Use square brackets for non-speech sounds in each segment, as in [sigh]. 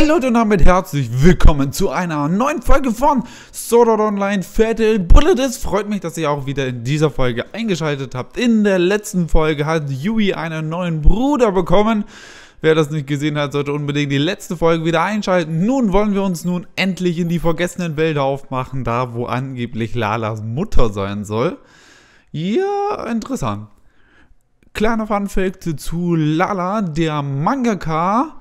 Hallo und damit herzlich willkommen zu einer neuen Folge von Sword Art Online Fatal Bullet. Es freut mich, dass ihr auch wieder in dieser Folge eingeschaltet habt. In der letzten Folge hat Yui einen neuen Bruder bekommen. Wer das nicht gesehen hat, sollte unbedingt die letzte Folge wieder einschalten. Nun wollen wir uns nun endlich in die vergessenen Wälder aufmachen, da wo angeblich Lalas Mutter sein soll. Ja, interessant. Kleiner Funfact zu Lala, der Mangaka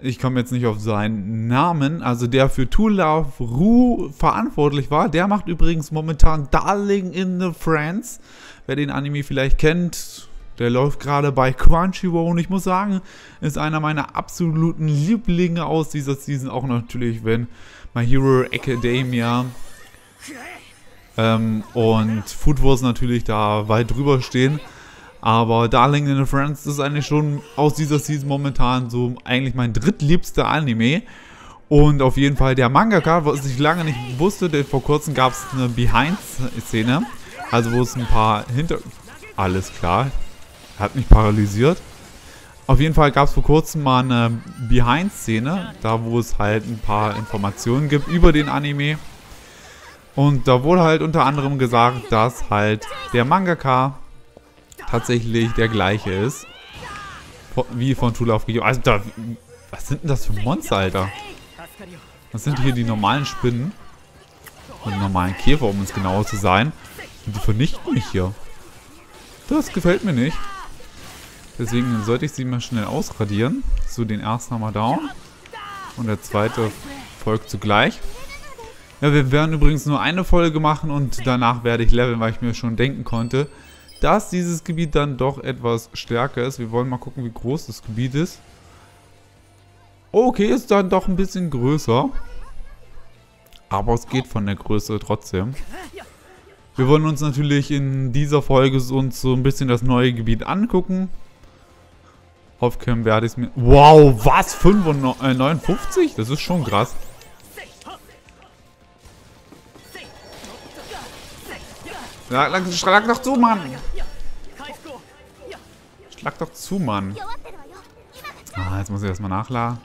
ich komme jetzt nicht auf seinen Namen, also der für Tool Love Ru verantwortlich war. Der macht übrigens momentan Darling in the Friends. Wer den Anime vielleicht kennt, der läuft gerade bei Crunchyroll und ich muss sagen, ist einer meiner absoluten Lieblinge aus dieser Season. Auch natürlich, wenn My Hero Academia ähm, und Food Wars natürlich da weit drüber stehen. Aber Darling in the Friends ist eigentlich schon aus dieser Season momentan so eigentlich mein drittliebster Anime. Und auf jeden Fall der Mangaka, was ich lange nicht wusste, denn vor kurzem gab es eine Behind-Szene. Also wo es ein paar Hinter... Alles klar. Hat mich paralysiert. Auf jeden Fall gab es vor kurzem mal eine Behind-Szene, da wo es halt ein paar Informationen gibt über den Anime. Und da wurde halt unter anderem gesagt, dass halt der Mangaka tatsächlich der gleiche ist. Wie von True Love Also da, was sind denn das für Monster, Alter? Das sind hier die normalen Spinnen. Und die normalen Käfer, um es genauer zu sein. Und die vernichten mich hier. Das gefällt mir nicht. Deswegen sollte ich sie mal schnell ausradieren. So, den ersten haben wir down. Und der zweite folgt zugleich. Ja, wir werden übrigens nur eine Folge machen und danach werde ich leveln, weil ich mir schon denken konnte, dass dieses Gebiet dann doch etwas stärker ist. Wir wollen mal gucken, wie groß das Gebiet ist. Okay, ist dann doch ein bisschen größer. Aber es geht von der Größe trotzdem. Wir wollen uns natürlich in dieser Folge uns so ein bisschen das neue Gebiet angucken. Offcam werde ich es mir... Wow, was? 59? Äh, das ist schon krass. Schlag, schlag doch zu, Mann. Schlag doch zu, Mann. Ah, jetzt muss ich erstmal nachladen.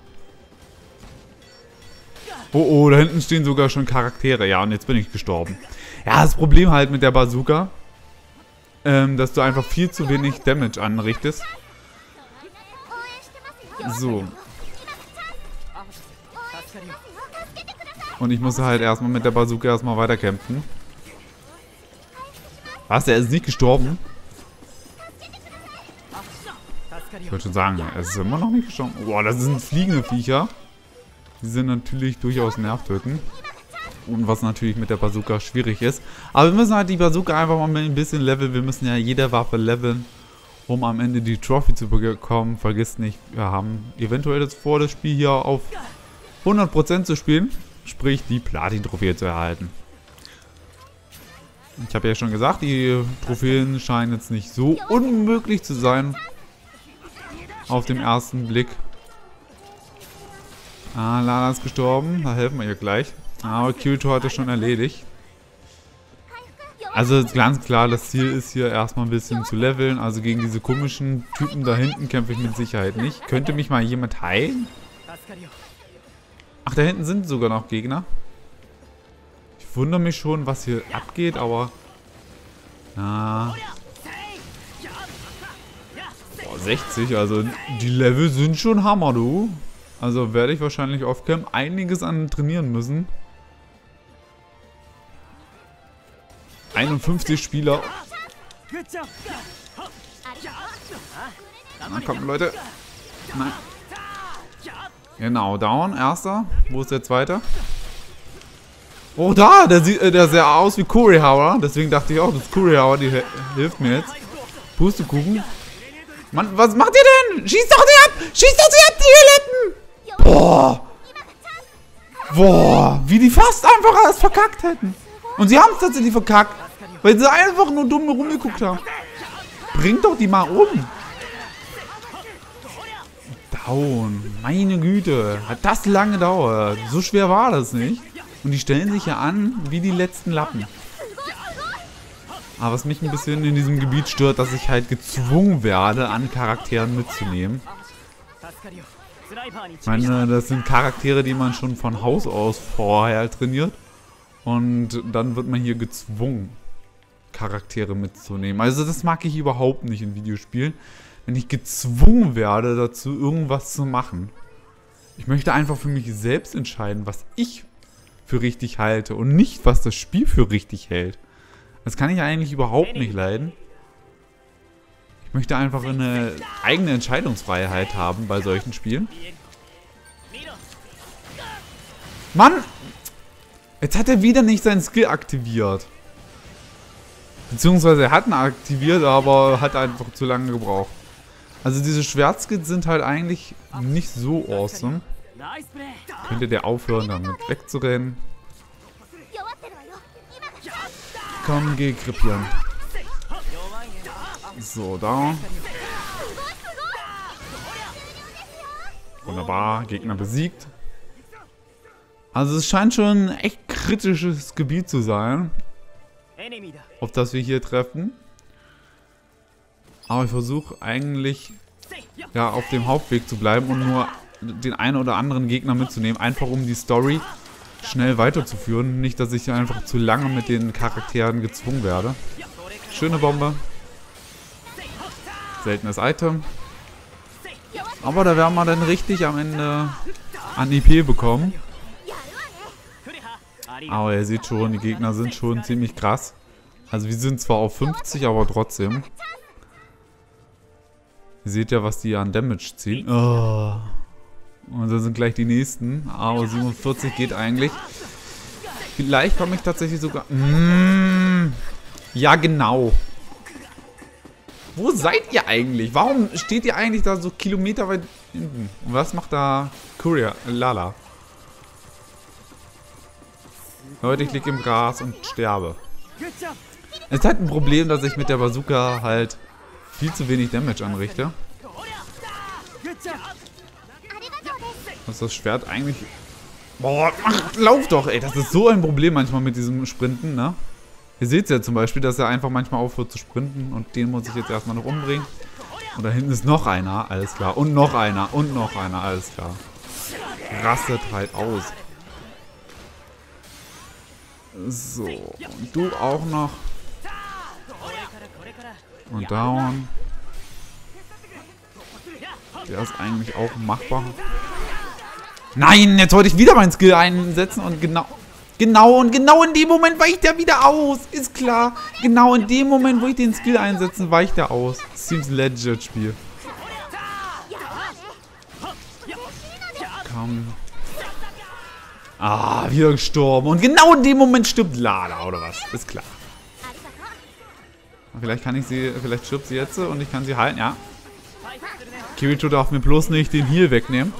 Oh, oh, da hinten stehen sogar schon Charaktere. Ja, und jetzt bin ich gestorben. Ja, das Problem halt mit der Bazooka, ähm, dass du einfach viel zu wenig Damage anrichtest. So. Und ich muss halt erstmal mit der Bazooka erstmal weiterkämpfen. Was? Er ist nicht gestorben? Ich wollte schon sagen, er ist immer noch nicht gestorben. Boah, das sind fliegende Viecher. Die sind natürlich durchaus nervtötend. Und was natürlich mit der Bazooka schwierig ist. Aber wir müssen halt die Bazooka einfach mal ein bisschen leveln. Wir müssen ja jede Waffe leveln, um am Ende die Trophy zu bekommen. Vergiss nicht, wir haben eventuell das vor, das Spiel hier auf 100% zu spielen. Sprich, die Platin-Trophäe zu erhalten. Ich habe ja schon gesagt, die Trophäen scheinen jetzt nicht so unmöglich zu sein. Auf dem ersten Blick. Ah, Lana ist gestorben. Da helfen wir ihr gleich. Aber Kirito hat es schon erledigt. Also ganz klar, das Ziel ist hier erstmal ein bisschen zu leveln. Also gegen diese komischen Typen da hinten kämpfe ich mit Sicherheit nicht. Könnte mich mal jemand heilen? Ach, da hinten sind sogar noch Gegner wundere mich schon, was hier abgeht, aber... Na... Boah, 60, also die Level sind schon Hammer, du. Also werde ich wahrscheinlich auf Camp einiges an trainieren müssen. 51 Spieler. Na komm, Leute. Nein. Genau, down, erster. Wo ist der zweite? Oh, da! Der sieht äh, der sah aus wie Kurihara. Deswegen dachte ich auch, das ist Kurihara, die hilft mir jetzt. Pustekuchen. Mann, was macht ihr denn? Schießt doch sie ab! Schießt doch sie ab, die Lippen! Boah! Boah, wie die fast einfach alles verkackt hätten. Und sie haben es tatsächlich verkackt. Weil sie einfach nur dumm rumgeguckt haben. Bringt doch die mal um. Down. Meine Güte. Hat das lange gedauert. So schwer war das nicht. Und die stellen sich ja an wie die letzten Lappen. Aber was mich ein bisschen in diesem Gebiet stört, dass ich halt gezwungen werde, an Charakteren mitzunehmen. Ich meine, das sind Charaktere, die man schon von Haus aus vorher trainiert. Und dann wird man hier gezwungen, Charaktere mitzunehmen. Also das mag ich überhaupt nicht in Videospielen. Wenn ich gezwungen werde, dazu irgendwas zu machen. Ich möchte einfach für mich selbst entscheiden, was ich für richtig halte und nicht, was das Spiel für richtig hält. Das kann ich eigentlich überhaupt nicht leiden. Ich möchte einfach eine eigene Entscheidungsfreiheit haben bei solchen Spielen. Mann! Jetzt hat er wieder nicht seinen Skill aktiviert. Beziehungsweise er hat ihn aktiviert, aber hat einfach zu lange gebraucht. Also diese Schwertskills sind halt eigentlich nicht so awesome. Könnte der aufhören, damit wegzurennen? Komm, geh krepieren. So, da. Wunderbar, Gegner besiegt. Also es scheint schon ein echt kritisches Gebiet zu sein. Auf das wir hier treffen. Aber ich versuche eigentlich ja, auf dem Hauptweg zu bleiben und nur den einen oder anderen Gegner mitzunehmen. Einfach um die Story schnell weiterzuführen. Nicht, dass ich einfach zu lange mit den Charakteren gezwungen werde. Schöne Bombe. Seltenes Item. Aber da werden wir dann richtig am Ende an IP bekommen. Aber ihr seht schon, die Gegner sind schon ziemlich krass. Also wir sind zwar auf 50, aber trotzdem. Ihr seht ja, was die an Damage ziehen. Oh. Und dann sind gleich die nächsten. Aber 47 geht eigentlich. Vielleicht komme ich tatsächlich sogar... Mmh. Ja, genau. Wo seid ihr eigentlich? Warum steht ihr eigentlich da so kilometerweit hinten? Und was macht da Courier? Lala. Leute, ich liege im Gras und sterbe. Es ist halt ein Problem, dass ich mit der Bazooka halt viel zu wenig Damage anrichte. Was das Schwert eigentlich... Boah, mach, lauf doch, ey. Das ist so ein Problem manchmal mit diesem Sprinten, ne? Ihr seht ja zum Beispiel, dass er einfach manchmal aufhört zu sprinten und den muss ich jetzt erstmal noch umbringen. Und da hinten ist noch einer, alles klar. Und noch einer, und noch einer, alles klar. Rastet halt aus. So, und du auch noch. Und down. Der ist eigentlich auch machbar. Nein, jetzt wollte ich wieder mein Skill einsetzen und genau... Genau, und genau in dem Moment weicht der wieder aus. Ist klar. Genau in dem Moment, wo ich den Skill einsetze, weicht der aus. Seems legit Spiel. Komm. Ah, wieder gestorben. Und genau in dem Moment stirbt Lada, oder was? Ist klar. Vielleicht kann ich sie, vielleicht stirbt sie jetzt und ich kann sie halten, ja. Kirito darf mir bloß nicht den Heal wegnehmen.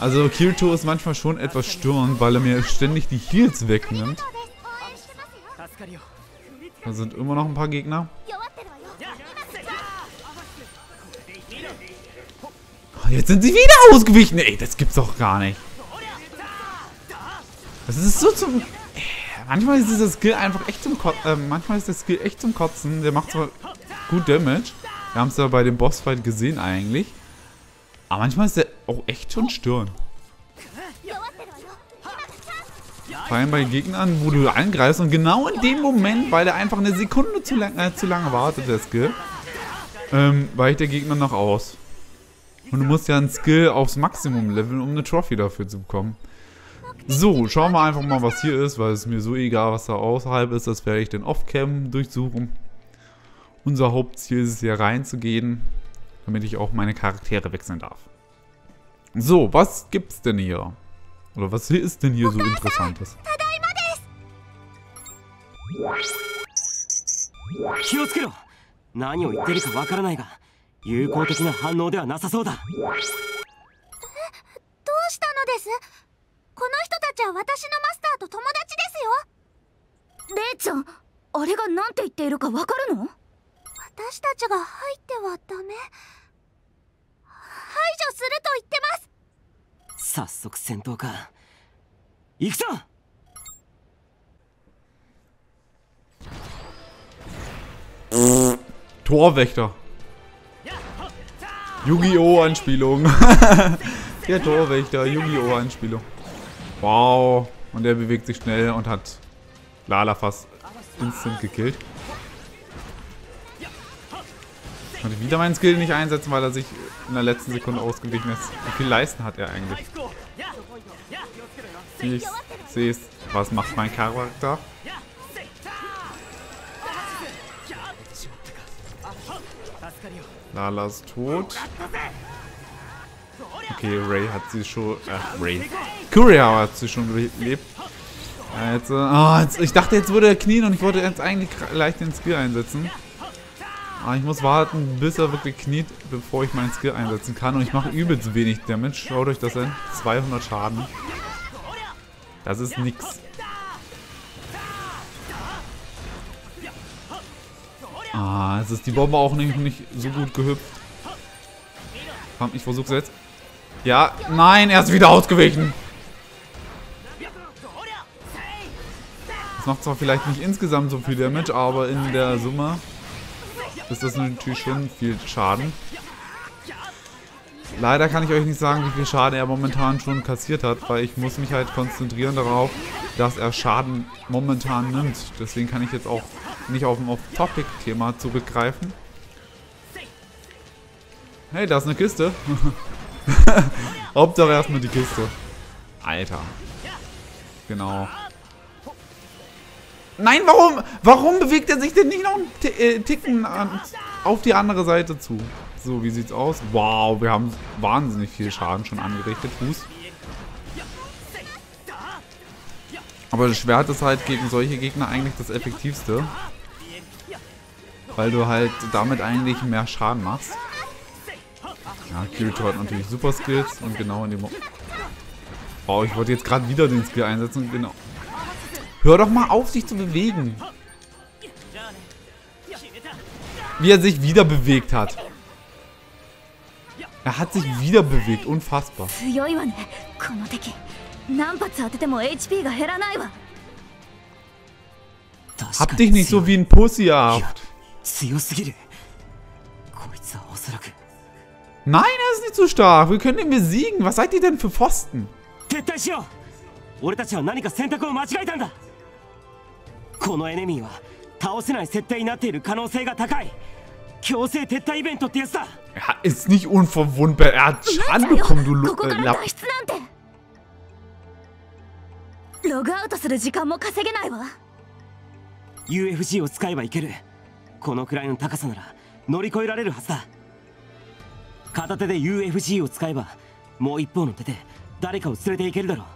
Also Kirito ist manchmal schon etwas störend, weil er mir ständig die Heals wegnimmt. Da sind immer noch ein paar Gegner. Jetzt sind sie wieder ausgewichen. Ey, das gibt's doch gar nicht. Das ist so zum... Manchmal ist dieser Skill einfach echt zum Kotzen. Äh, manchmal ist der Skill echt zum Kotzen. Der macht zwar gut Damage. Wir haben es ja bei dem Bossfight gesehen eigentlich. Aber manchmal ist der auch echt schon störend. Vor allem bei Gegnern, wo du angreifst und genau in dem Moment, weil der einfach eine Sekunde zu, lang, äh, zu lange wartet, der Skill, ähm, weicht der Gegner noch aus. Und du musst ja einen Skill aufs Maximum leveln, um eine Trophy dafür zu bekommen. So, schauen wir einfach mal, was hier ist, weil es mir so egal, was da außerhalb ist. Das werde ich den Off-Cam durchsuchen. Unser Hauptziel ist es hier reinzugehen, damit ich auch meine Charaktere wechseln darf. So, was gibt's denn hier? Oder was ist denn hier so interessantes? あれが何て言っているかわかるの私たちが入ってはダメ除すると言ってます早速戦闘か行くぞ Torwächter. Yu-Gi-Oh! Anspielung. [laughs] der Torwächter, Yu-Gi-Oh! Anspielung. Wow. Und er bewegt sich schnell und hat Lala fast instant gekillt. Konnte wieder meinen Skill nicht einsetzen, weil er sich in der letzten Sekunde ausgewichen ist. Wie viel Leisten hat er eigentlich? Ich sehe es. Was macht mein Charakter? Lala ist tot. Okay, Ray hat sie schon. Äh, Ray. Kuria hat sie schon jetzt, äh, oh, jetzt, ich dachte, jetzt würde er knien und ich wollte jetzt eigentlich leicht den Skill einsetzen. Aber ich muss warten, bis er wirklich kniet, bevor ich meinen Skill einsetzen kann. Und ich mache übelst wenig Damage. Schaut euch das an. 200 Schaden. Das ist nix. Ah, es ist die Bombe auch nicht, nicht so gut gehüpft. Komm, ich versuch's jetzt. Ja, nein, er ist wieder ausgewichen. Das macht zwar vielleicht nicht insgesamt so viel Damage, aber in der Summe ist das natürlich schon viel Schaden. Leider kann ich euch nicht sagen, wie viel Schaden er momentan schon kassiert hat, weil ich muss mich halt konzentrieren darauf, dass er Schaden momentan nimmt. Deswegen kann ich jetzt auch nicht auf ein Off-Topic-Thema zurückgreifen. Hey, da ist eine Kiste. [laughs] Hauptsache erstmal die Kiste. Alter. Genau. Nein, warum? Warum bewegt er sich denn nicht noch einen äh, Ticken an, auf die andere Seite zu? So, wie sieht's aus? Wow, wir haben wahnsinnig viel Schaden schon angerichtet. Fuß. Aber das Schwert ist halt gegen solche Gegner eigentlich das effektivste. Weil du halt damit eigentlich mehr Schaden machst. Ja, Kirito hat natürlich super Skills und genau in dem... Wow, ich wollte jetzt gerade wieder den Skill einsetzen. Genau. Hör doch mal auf, sich zu bewegen. Wie er sich wieder bewegt hat. Er hat sich wieder bewegt. Unfassbar. Hab dich nicht so wie ein Pussy ab. Nein, er ist nicht zu stark. Wir können ihn besiegen. Was seid ihr denn für Pfosten? 俺たちは何か選択を間違えたんだ このエネミーは倒せない設定になっている可能性が高い。強制撤退イベントってやつだ。Er ist nicht unverwundbar. Er hat Schaden bekommen, du äh, Lapp. ログアウトする時間も稼げないわ。UFG を使えばいける。このくらいの高さなら乗り越えられるはずだ。片手で UFG を使えばもう一方の手で誰かを連れて行けるだろう。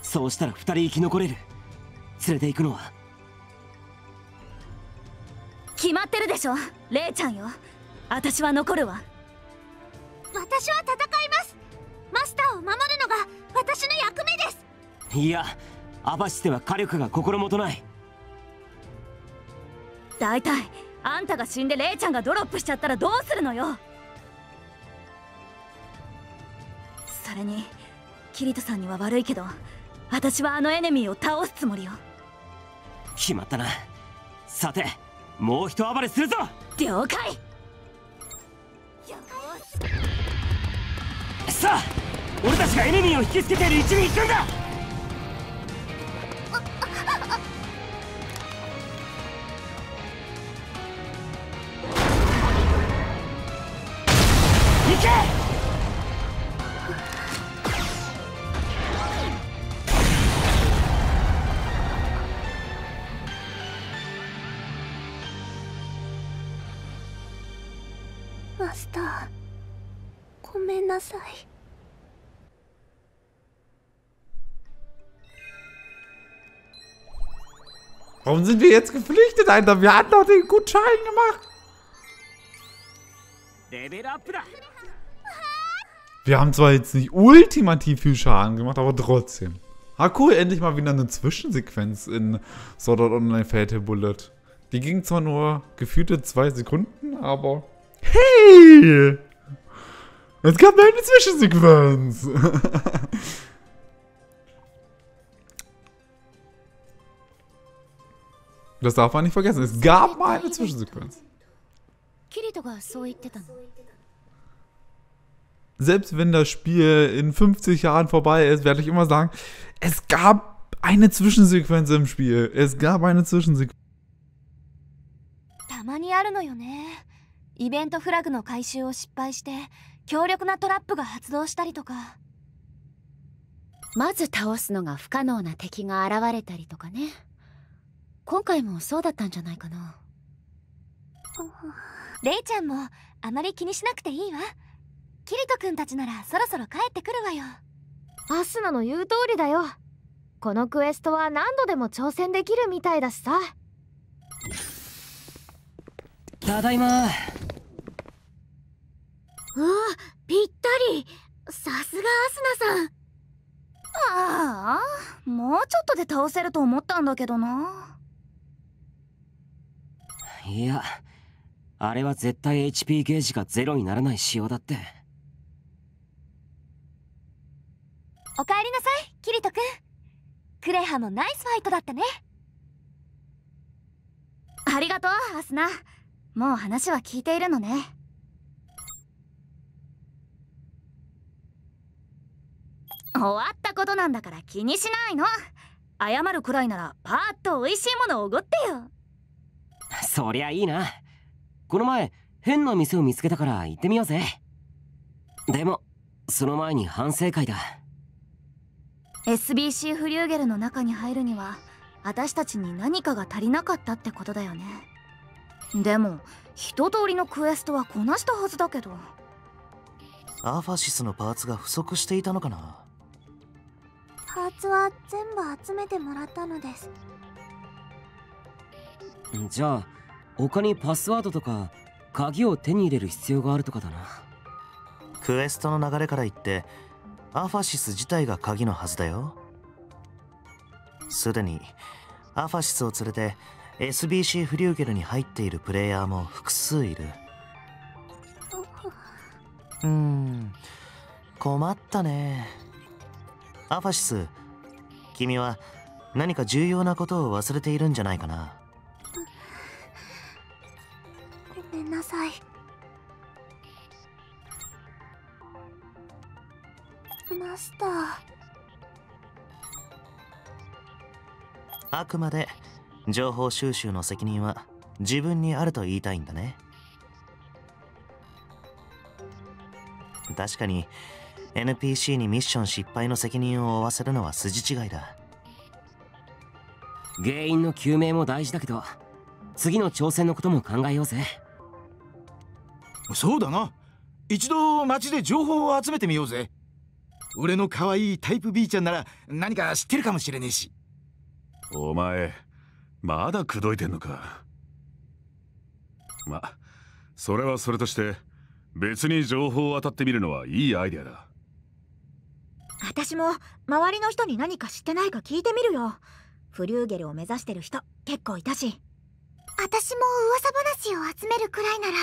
そうしたら二人生き残れる連れて行くのは？決まってるでしょ。レイちゃんよ。私は残るわ。私は戦います。マスターを守るのが私の役目です。いやアバシスでは火力が心もとない。大体あんたが死んでレイちゃんがドロップしちゃったらどうするのよ。それにキリトさんには悪いけど私はあのエネミーを倒すつもりよ。決まったな。さてもう一暴れするぞ。了解。さあ俺たちがエネミーを引きつけている位置に行くんだ。行けなさい Warum sind wir jetzt geflüchtet, Alter? Wir hatten doch den guten Schein gemacht. Wir haben zwar jetzt nicht ultimativ viel Schaden gemacht, aber trotzdem. Ah, cool, endlich mal wieder eine Zwischensequenz in Sword Art Online Fatal Bullet. Die ging zwar nur gefühlte zwei Sekunden, aber... Hey! Es gab eine Zwischensequenz. das darf man nicht vergessen. Es gab mal eine Zwischensequenz. selbst wenn das Spiel in 50 Jahren vorbei ist, werde ich immer sagen, es gab eine Zwischensequenz im Spiel. Es gab eine Zwischensequenz. たまにあるのよねイベントフラグの回収を失敗して 強力なトラップが発動したりとか。まず倒すのが不可能な敵が現れたりとかね。今回もそうだったんじゃないかな。レイちゃんもあまり気にしなくていいわ。キリト君たちならそろそろ帰ってくるわよ。アスナの言う通りだよ。このクエストは何度でも挑戦できるみたいだしさ。ただいまうわぴったり。さすがアスナさん。ああもうちょっとで倒せると思ったんだけどな。いやあれは絶対 HP ゲージがゼロにならない仕様だって。おかえりなさいキリト君。クレハもナイスファイトだったね。ありがとうアスナ。もう話は聞いているのね終わったことなんだから気にしないの。謝るくらいならパーッと美味しいものをおごってよ。そりゃいいな。この前変な店を見つけたから行ってみようぜ。でもその前に反省会だ。SBC フリューゲルの中に入るには私たちに何かが足りなかったってことだよね。でも一通りのクエストはこなしたはずだけど。アーファシスのパーツが不足していたのかな？パーツは全部集めてもらったのです。じゃあ他にパスワードとか鍵を手に入れる必要があるとかだな。クエストの流れから言ってアーファシス自体が鍵のはずだよ。すでにアーファシスを連れて SBC フリューゲルに入っているプレイヤーも複数いる。うーん。困ったねアーファシス君は何か重要なことを忘れているんじゃないかな。ごめんなさい。マスター。あくまで情報収集の責任は自分にあると言いたいんだね。確かに NPC にミッション失敗の責任を負わせるのは筋違いだ。原因の究明も大事だけど次の挑戦のことも考えようぜ。そうだな。一度街で情報を集めてみようぜ。俺の可愛いタイプ B ちゃんなら何か知ってるかもしれねえし。お前まだ口説いてんのか？まそれはそれとして別に情報を当たってみるのはいいアイデアだ私も周りの人に何か知ってないか聞いてみるよ。フリューゲルを目指してる人結構いたし。私も噂話を集めるくらいなら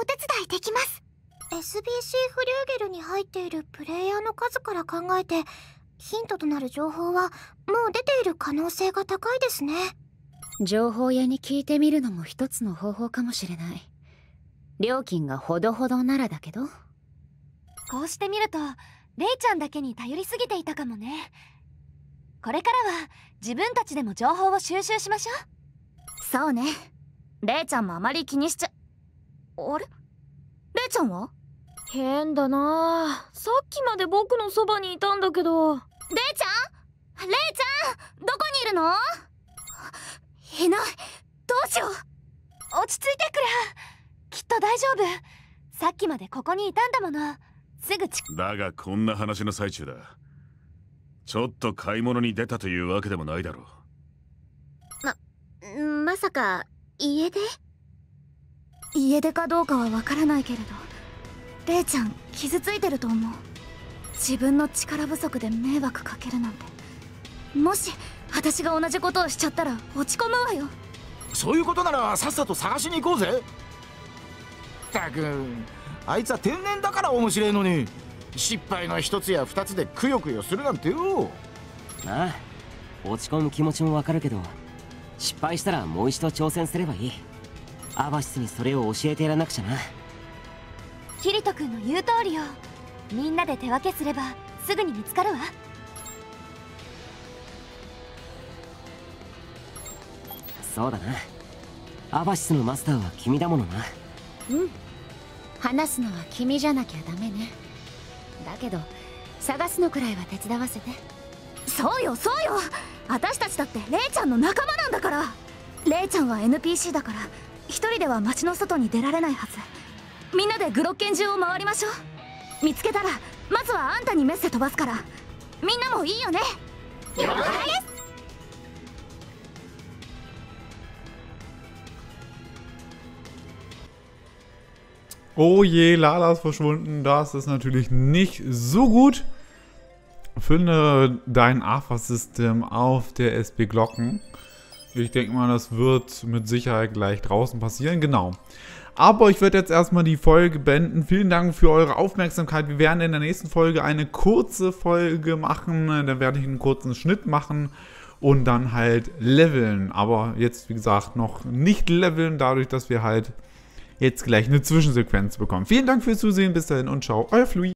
お手伝いできます。SBC フリューゲルに入っているプレイヤーの数から考えてヒントとなる情報はもう出ている可能性が高いですね。情報屋に聞いてみるのも一つの方法かもしれない。料金がほどほどならだけど。こうしてみるとレイちゃんだけに頼りすぎていたかもね。これからは自分たちでも情報を収集しましょう。そうね。レイちゃんもあまり気にしちゃあれ？レイちゃんは？変だな。さっきまで僕のそばにいたんだけど。レイちゃん？レイちゃん？どこにいるの？いない。どうしよう。落ち着いてくれ。きっと大丈夫。さっきまでここにいたんだものすぐちだがこんな話の最中だ。ちょっと買い物に出たというわけでもないだろままさか家出家出かどうかはわからないけれどレイちゃん傷ついてると思う。自分の力不足で迷惑かけるなんて。もし私が同じことをしちゃったら落ち込むわよ。そういうことならさっさと探しに行こうぜ。ったくあいつは天然だから面白いのに。失敗の一つや二つでくよくよするなんてよ。ああ落ち込む気持ちもわかるけど失敗したらもう一度挑戦すればいい。アバシスにそれを教えてやらなくちゃな。キリト君の言う通りよ。みんなで手分けすればすぐに見つかるわ。そうだな。アバシスのマスターは君だものな。うん話すのは君じゃなきゃダメね。だけど探すのくらいは手伝わせて。そうよそうよ。私たちだってレイちゃんの仲間なんだから。レイちゃんは NPC だから一人では街の外に出られないはず。みんなでグロッケン中を回りましょう。見つけたらまずはあんたにメッセ飛ばすから。みんなもいいよね。了解です Oh je, Lala ist verschwunden. Das ist natürlich nicht so gut. Finde dein AFA-System auf der SB Glocken. Ich denke mal, das wird mit Sicherheit gleich draußen passieren. Genau. Aber ich werde jetzt erstmal die Folge beenden. Vielen Dank für eure Aufmerksamkeit. Wir werden in der nächsten Folge eine kurze Folge machen. Dann werde ich einen kurzen Schnitt machen und dann halt leveln. Aber jetzt, wie gesagt, noch nicht leveln, dadurch, dass wir halt jetzt gleich eine Zwischensequenz bekommen. Vielen Dank fürs Zusehen. Bis dahin und ciao. Euer Flui.